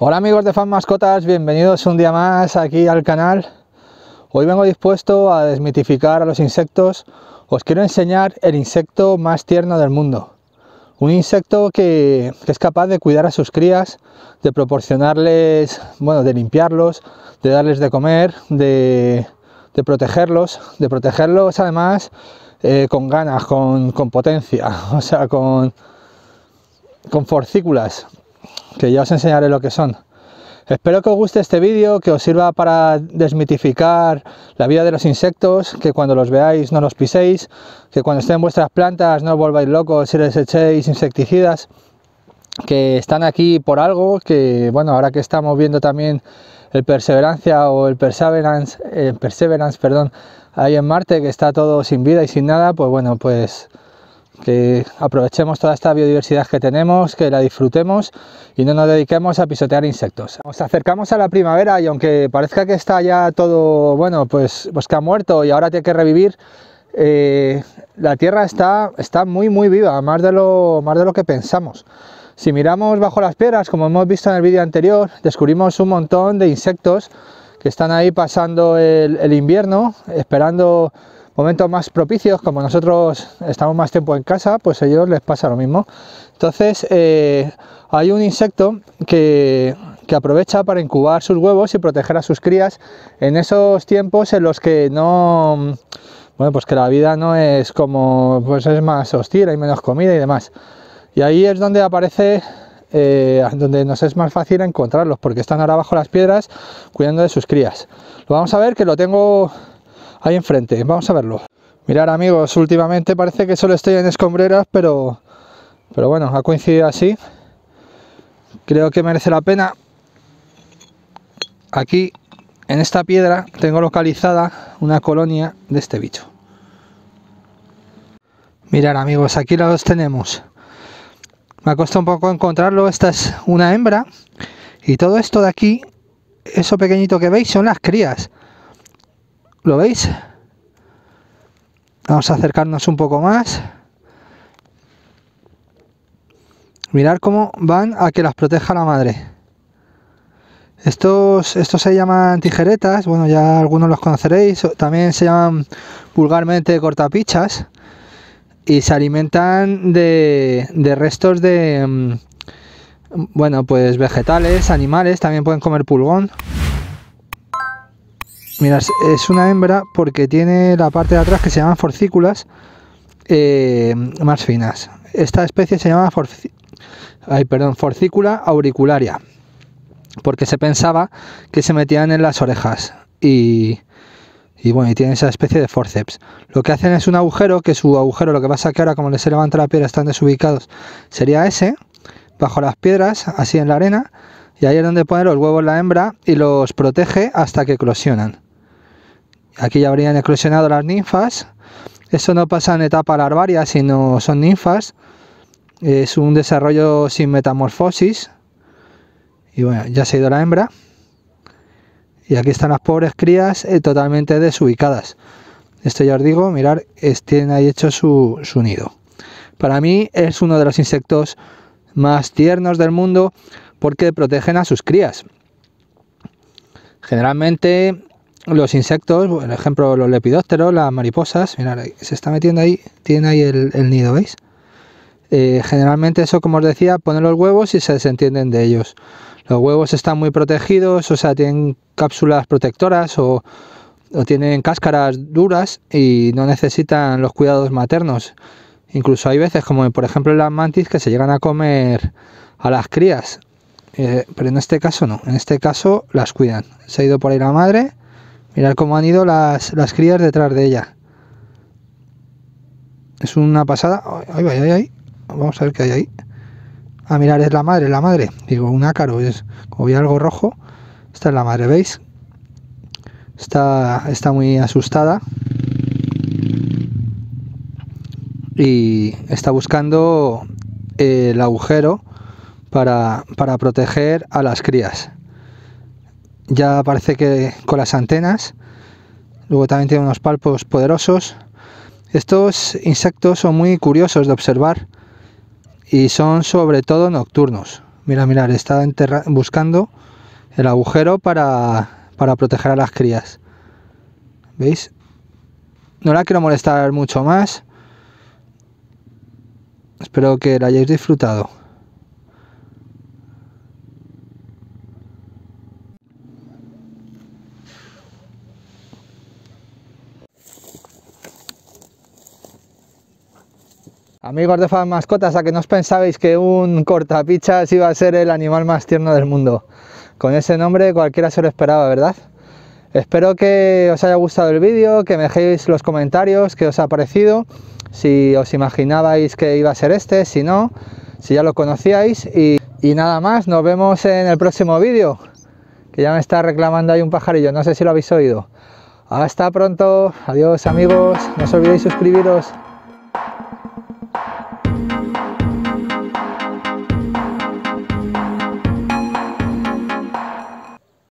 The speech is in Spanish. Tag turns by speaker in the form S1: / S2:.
S1: Hola amigos de Fan Mascotas, bienvenidos un día más aquí al canal. Hoy vengo dispuesto a desmitificar a los insectos. Os quiero enseñar el insecto más tierno del mundo. Un insecto que, es capaz de cuidar a sus crías, de proporcionarles, bueno, de limpiarlos, de darles de comer, de, protegerlos, de protegerlos además eh, con ganas, con, con, potencia, o sea, con, con forcículas que ya os enseñaré lo que son. Espero que os guste este vídeo, que os sirva para desmitificar la vida de los insectos, que cuando los veáis no los piséis, que cuando estén vuestras plantas no os volváis locos si les echéis insecticidas, que están aquí por algo, que bueno, ahora que estamos viendo también el Perseverancia o el Perseverance, el Perseverance, perdón, ahí en Marte, que está todo sin vida y sin nada, pues bueno, pues que aprovechemos toda esta biodiversidad que tenemos, que la disfrutemos y no nos dediquemos a pisotear insectos. Nos acercamos a la primavera y aunque parezca que está ya todo, bueno, pues, pues que ha muerto y ahora tiene que revivir, eh, la tierra está, está muy muy viva, más de, lo, más de lo que pensamos. Si miramos bajo las piedras, como hemos visto en el vídeo anterior, descubrimos un montón de insectos que están ahí pasando el invierno, esperando momentos más propicios, como nosotros estamos más tiempo en casa, pues a ellos les pasa lo mismo. Entonces, eh, hay un insecto que, aprovecha para incubar sus huevos y proteger a sus crías en esos tiempos en los que no, bueno, pues que la vida no es como, pues es más hostil, hay menos comida y demás. Y ahí es donde aparece eh, donde nos es más fácil encontrarlos porque están ahora bajo las piedras cuidando de sus crías. Lo vamos a ver que lo tengo ahí enfrente. Vamos a verlo. Mirar amigos, últimamente parece que solo estoy en escombreras, pero, pero bueno, ha coincidido así. Creo que merece la pena. Aquí, en esta piedra, tengo localizada una colonia de este bicho. Mirar amigos, aquí los tenemos. Me ha costado un poco encontrarlo. Esta es una hembra. Y todo esto de aquí, eso pequeñito que veis, son las crías. ¿Lo veis? Vamos a acercarnos un poco más. Mirar cómo van a que las proteja la madre. Estos, estos se llaman tijeretas, bueno ya algunos los conoceréis, también se llaman vulgarmente cortapichas y se alimentan de, de restos de, mm, bueno pues vegetales, animales, también pueden comer pulgón. Mira, es una hembra porque tiene la parte de atrás que se llaman forcículas eh, más finas. Esta especie se llama Ay, perdón, forcícula auricularia porque se pensaba que se metían en las orejas y, y bueno, y tiene esa especie de forceps. Lo que hacen es un agujero, que su agujero, lo que pasa que ahora como les se levanta la piedra están desubicados, sería ese, bajo las piedras, así en la arena, y ahí es donde pone los huevos la hembra y los protege hasta que eclosionan. Aquí ya habrían eclosionado las ninfas. Eso no pasa en etapa larvaria, sino son ninfas. Es un desarrollo sin metamorfosis. Y bueno, ya se ha ido la hembra. Y aquí están las pobres crías eh, totalmente desubicadas. Esto ya os digo, mirar, tienen ahí hecho su, su nido. Para mí es uno de los insectos más tiernos del mundo porque protegen a sus crías. Generalmente los insectos, por ejemplo los lepidópteros, las mariposas, mirad, se está metiendo ahí, tiene ahí el, nido, ¿veis? Eh, generalmente eso, como os decía, ponen los huevos y se desentienden de ellos. Los huevos están muy protegidos, o sea, tienen cápsulas protectoras o, tienen cáscaras duras y no necesitan los cuidados maternos. Incluso hay veces, como por ejemplo las mantis, que se llegan a comer a las crías. Eh, pero en este caso no, en este caso las cuidan. Se ha ido por ahí la madre Mirad cómo han ido las, crías detrás de ella. Es una pasada. Ay, ay, ay, Vamos a ver qué hay ahí. Ah, mirar, es la madre, la madre. Digo, un ácaro. Es, como vi algo rojo. Esta es la madre, ¿veis? Está, está muy asustada. Y está buscando el agujero para, para proteger a las crías ya parece que con las antenas. Luego también tiene unos palpos poderosos. Estos insectos son muy curiosos de observar y son sobre todo nocturnos. Mira, mira, está buscando el agujero para, para proteger a las crías. ¿Veis? No la quiero molestar mucho más. Espero que la hayáis disfrutado. Amigos de Fan Mascotas, a que no os pensabais que un cortapichas iba a ser el animal más tierno del mundo. Con ese nombre cualquiera se lo esperaba, ¿verdad? Espero que os haya gustado el vídeo, que me dejéis los comentarios, qué os ha parecido, si os imaginabais que iba a ser este, si no, si ya lo conocíais y, y nada más, nos vemos en el próximo vídeo, que ya me está reclamando ahí un pajarillo, no sé si lo habéis oído. Hasta pronto, adiós amigos, no os olvidéis suscribiros.